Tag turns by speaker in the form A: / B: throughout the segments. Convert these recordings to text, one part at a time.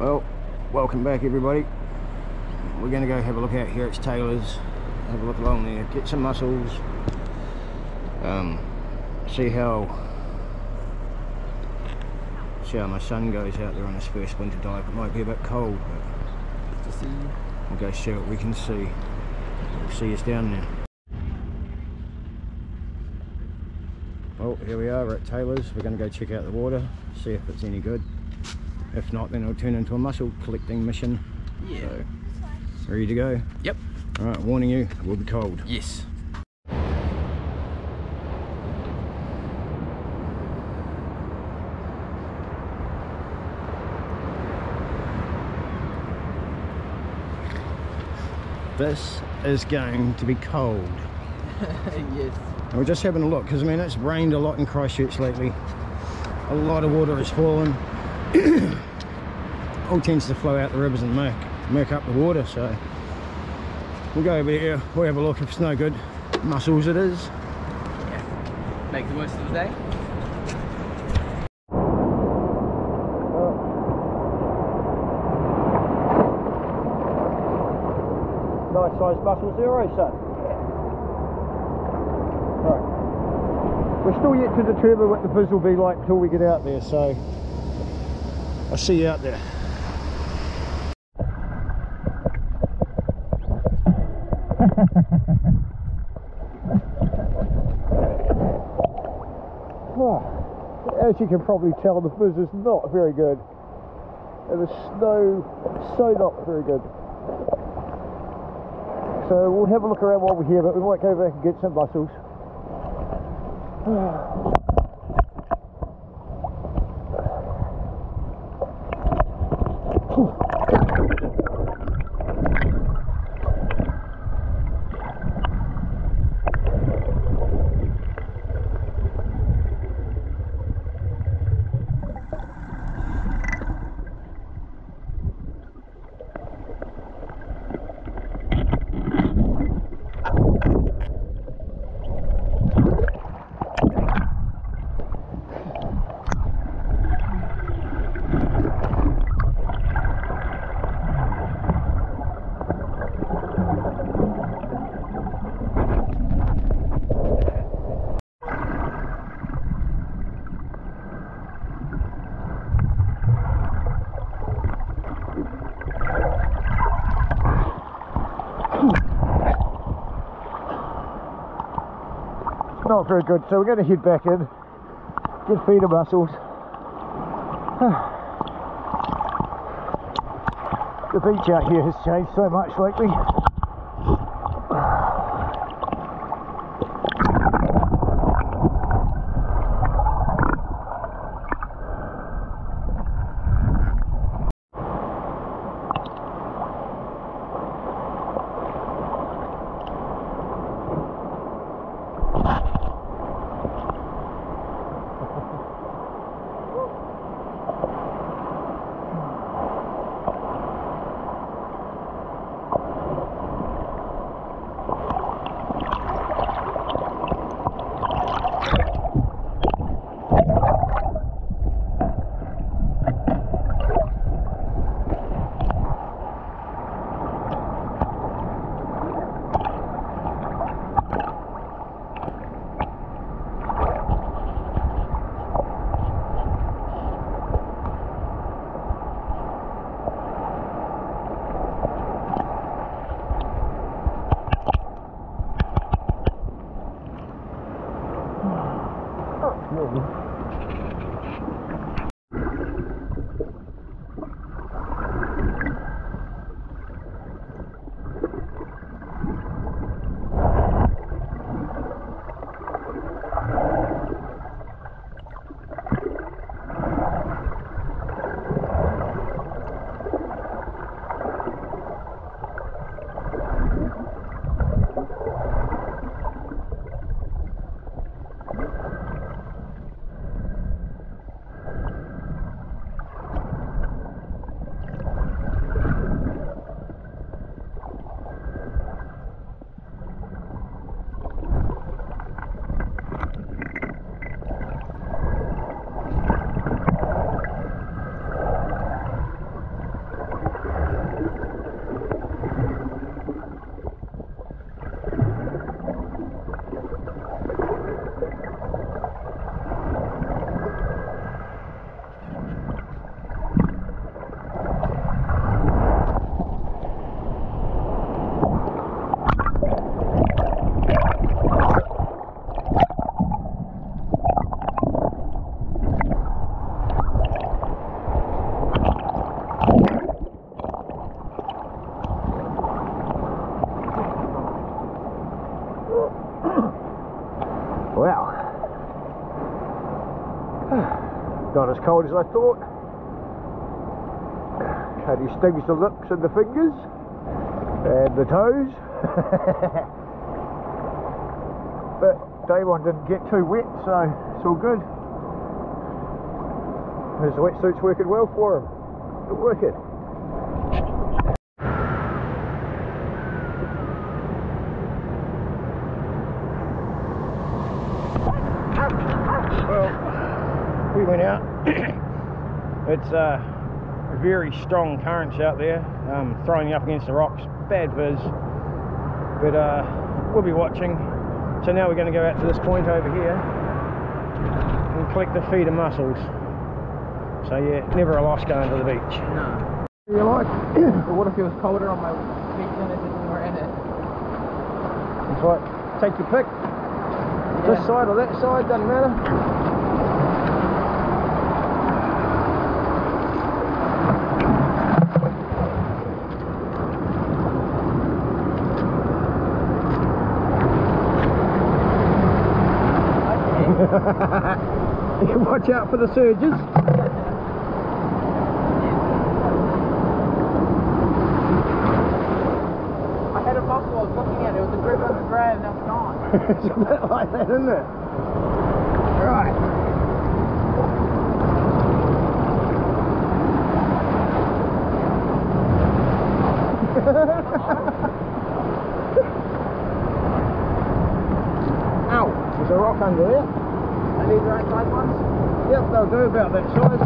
A: Well, welcome back everybody. We're going to go have a look out here at Taylor's, have a look along there, get some mussels, um, see how see how my son goes out there on his first winter dive. It might be a bit cold, but we'll go see what we can see. We'll see us down there. Well, here we are we're at Taylor's. We're going to go check out the water, see if it's any good. If not, then it'll turn into a mussel collecting mission.
B: Yeah.
A: So, ready to go?
B: Yep.
A: Alright, warning you, it will be cold.
B: Yes.
A: This is going to be cold.
B: yes.
A: And we're just having a look because I mean it's rained a lot in Christchurch lately. A lot of water has fallen. All tends to flow out the rivers and murk, murk up the water. So we'll go over here. We'll have a look. If it's no good, mussels it is.
B: Yeah. Make the most of the day.
A: Nice sized mussels there, eh, son? Right. We're still yet to determine what the viz will be like until we get out there, so I'll see you out there. Ah, as you can probably tell, the is not very good. It is so, so not very good. So we'll have a look around while we're here, but we might go back and get some mussels. Ah. Not very good, so we're going to head back in, get feed of mussels. the beach out here has changed so much lately. Not as cold as I thought. Only stings the lips and the fingers and the toes. but day one didn't get too wet, so it's all good. His wetsuit's working well for him. Good working. Well, we went out. it's uh, very strong currents out there, um, throwing you up against the rocks. Bad viz. But uh, we'll be watching. So now we're going to go out to this point over here and collect the feeder mussels. So yeah, never a loss going to the beach.
B: No.
A: You like?
B: But what if it was colder on my feet than it is when we're in it?
A: It's like, take your pick. This side or that side, doesn't matter. Watch out for the surges.
B: I had a mussel I was looking at. It was a grip on the grab and now it's gone.
A: it's a bit like that, isn't it? Right. Ow! There's a rock under there.
B: Are these the right size ones?
A: Yep, they'll do about that size.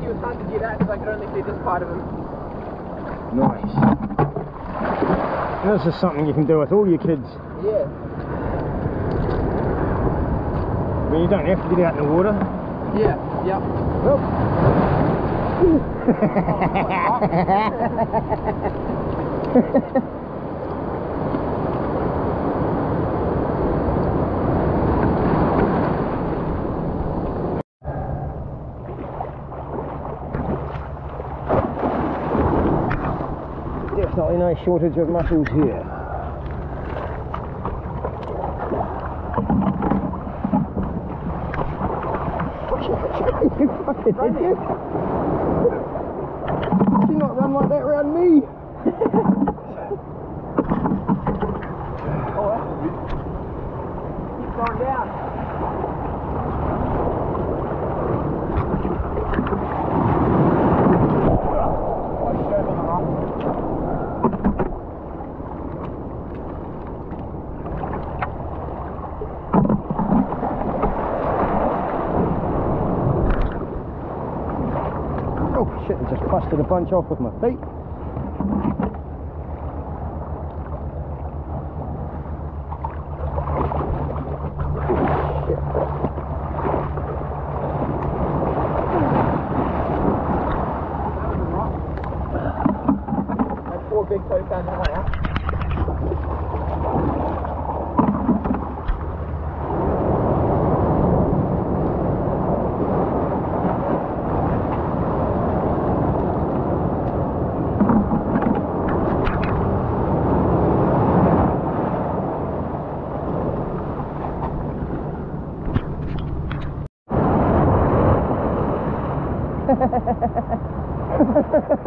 B: He was hard to get at because I could only see this part of him.
A: Nice. This is something you can do with all your kids.
B: Yeah.
A: I mean, you don't have to get out in the water.
B: Yeah. Yep.
A: No oh, shortage of mussels here. you fucking idiot! Did you not run like that around me?
B: oh Keep going down. Oh, shit, on the rock.
A: Oh shit, I just busted a bunch off with my feet.
B: Four big toes down the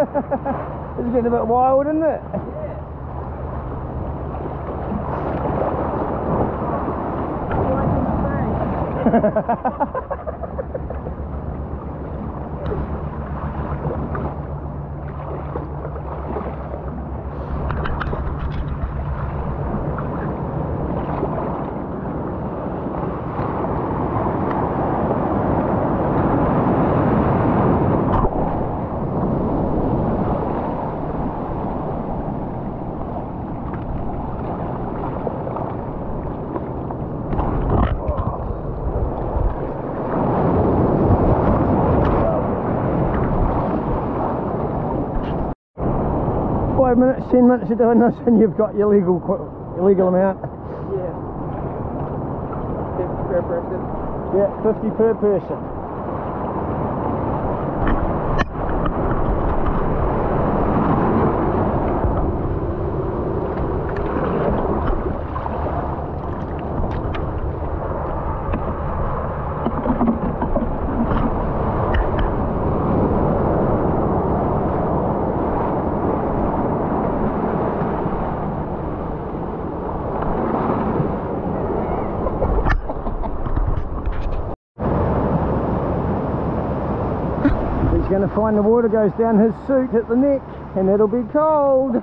A: it's getting a bit wild, isn't it? Yeah. five minutes, ten minutes of doing this, and you've got your legal qu- your legal amount.
B: Yeah. 50 per person.
A: Yeah, fifty per person. Going to find the water goes down his suit at the neck, and it'll be cold.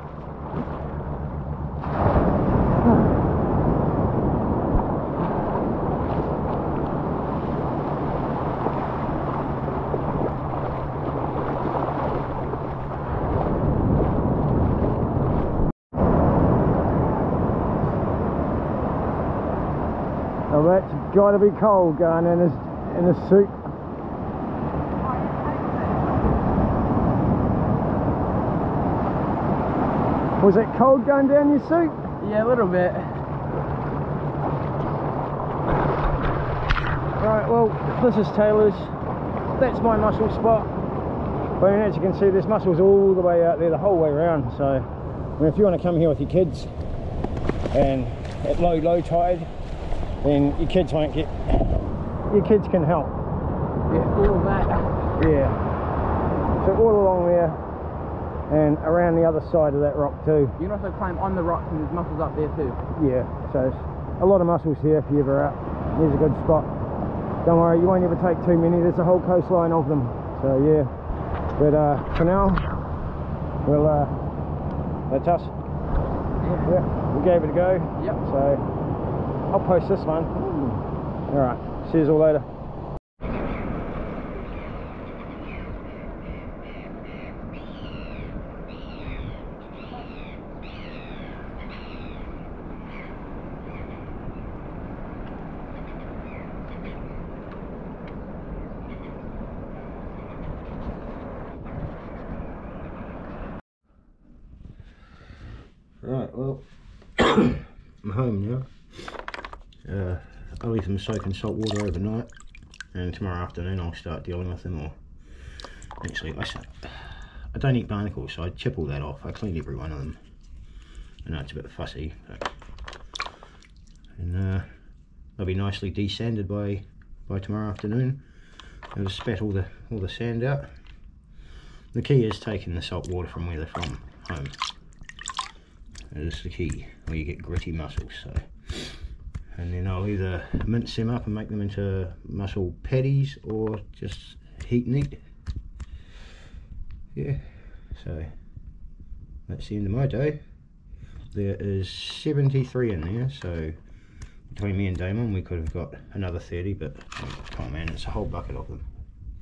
A: Oh, that's got to be cold going in his in his suit. Was it cold going down your suit?
B: Yeah, a little bit.
A: Right, well, this is Taylor's. That's my mussel spot. But as you can see, there's mussels all the way out there, the whole way around. So, I mean, if you want to come here with your kids and at low, low tide, then your kids won't get. Your kids can help.
B: Yeah, all that.
A: Yeah. So all along there and around the other side of that rock too.
B: You can also climb on the rocks and there's mussels up there too.
A: Yeah, so it's a lot of mussels here if you ever out. Here's a good spot. Don't worry, you won't ever take too many. There's a whole coastline of them. So yeah. But uh, for now, we'll uh, that's us.
B: Yeah.
A: Yeah, we gave it a go.
B: Yep.
A: So I'll post this one. All right. See you all later. Right, well, I'm home now. Uh, I'll leave them soak in salt water overnight, and tomorrow afternoon I'll start dealing with them. Or actually, I, I don't eat barnacles, so I chip all that off. I clean every one of them. I know it's a bit fussy, but and uh, they'll be nicely desanded by by tomorrow afternoon. I'll just spat all the all the sand out. The key is taking the salt water from where they're from, home. That is the key, where you get gritty mussels. So, and then I'll either mince them up and make them into mussel patties, or just heat and eat. Yeah. So that's the end of my day. There is 73 in there, so between me and Damon, we could have got another 30, but oh man, it's a whole bucket of them.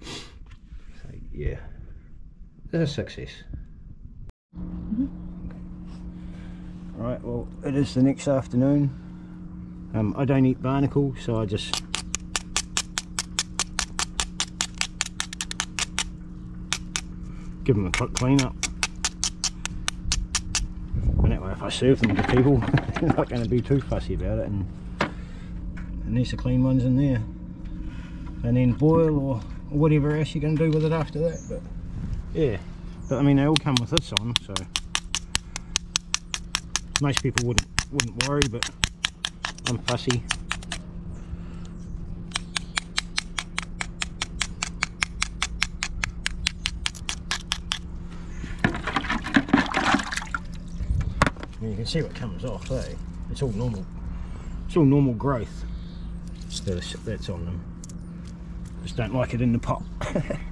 A: So yeah, it's a success. Mm-hmm. Right, well, it is the next afternoon. Um, I don't eat barnacle, so I just give them a quick clean up. And that way, if I serve them to people, they're not going to be too fussy about it. And, and there's the clean ones in there. And then boil or, whatever else you're going to do with it after that. But yeah, but I mean, they all come with this on, so most people wouldn't wouldn't worry, but I'm fussy. And you can see what comes off, eh? It's all normal. It's all normal growth that's, that's on them. Just don't like it in the pot.